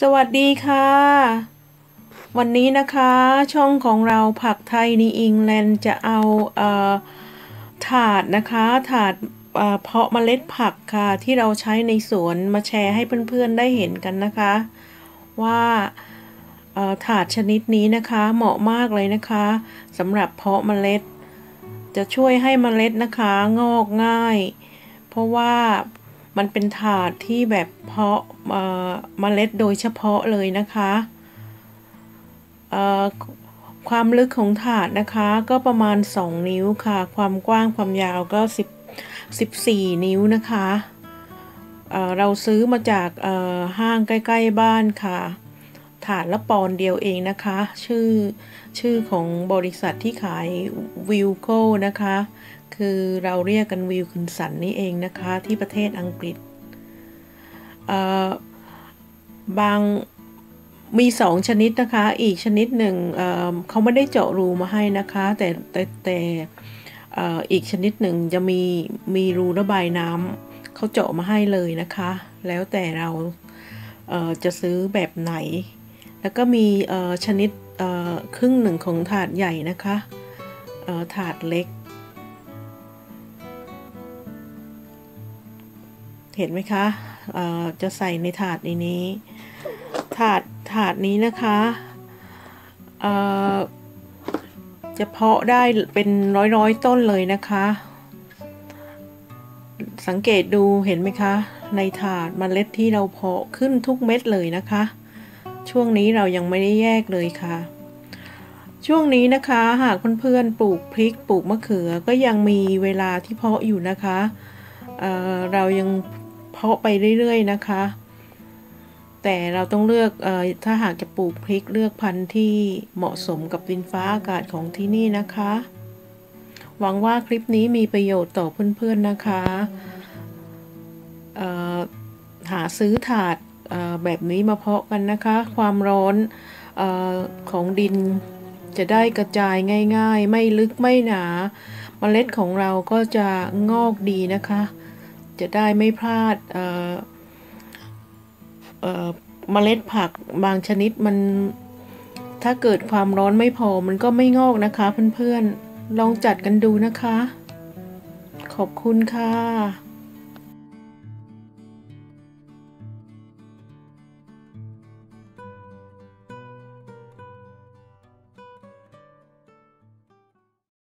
สวัสดีค่ะ วันนี้นะคะช่องของเราผักไทยในอิงแลนด์จะเอาเอ่อถาดนะคะถาดเเพาะเมล็ดผักค่ะ ที่เราใช้ในสวนมาแชร์ให้เพื่อนๆได้เห็นกันนะคะ ว่าถาดชนิดนี้นะคะเหมาะมากเลยนะคะสำหรับเพาะเมล็ด จะช่วยให้เมล็ดนะคะงอกง่าย เพราะว่า มันเป็นถาดที่แบบเพาะเมล็ดโดยเฉพาะเลยนะคะความลึกของถาดนะคะก็ประมาณ 2 นิ้วค่ะ ความกว้างความยาวก็10 14 นิ้วนะคะเเราซื้อมาจากห้างใกล้ ๆ บ้านค่ะ ถาดละปอนเดียวเองนะคะ ชื่อชื่อของบริษัทที่ขายวิวโก้นะคะ คือเราเรียกกันวิวคุณสันนี่เองนะคะที่ประเทศอังกฤษเอ่อบางมีสองชนิดนะคะ อีกชนิดหนึ่งเอ่อเขาไม่ได้เจาะรูมาให้นะคะ แต่แต่แต่เอ่ออีกชนิดหนึ่งจะมีมีรูระบายน้ำเขาเจาะมาให้เลยนะคะ แล้วแต่เราเอ่อจะซื้อแบบไหน แล้วก็มีเอ่อชนิดเอ่อครึ่งหนึ่งของถาดใหญ่นะคะเอ่อถาดเล็ก เห็นไหมคะจะใส่ในถาดในนี้ ถาดถาดนี้นะคะจะเพาะได้เป็นร้อยร้อยต้นเลยนะคะ สังเกตดูเห็นไหมคะ ในถาดมเมล็ดที่เราเพาะขึ้นทุกเม็ดเลยนะคะ ช่วงนี้เรายังไม่ได้แยกเลยค่ะ ช่วงนี้นะคะ หากเพื่อนๆปลูกพริกปลูกมะเขือก็ยังมีเวลาที่เพาะอยู่นะคะเเรายัง เพาะไปเรื่อยๆนะคะ แต่เราต้องเลือกออถ้าหากจะปลูกพริกเลือกพันธุ์ที่เหมาะสมกับดินฟ้าอากาศของที่นี่นะคะ หวังว่าคลิปนี้มีประโยชน์ต่อเพื่อนๆนะคะหาซื้อถาดแบบนี้มาเพาะกันนะคะ ความร้อนอของดินจะได้กระจายง่าย ๆ ไม่ลึกไม่หนาเมล็ดของเราก็จะงอกดีนะคะ จะได้ไม่พลาดเเมล็ดผักบางชนิดมันถ้าเกิดความร้อนไม่พอมันก็ไม่งอกนะคะเพื่อนๆ ลองจัดกันดูนะคะ ขอบคุณค่ะ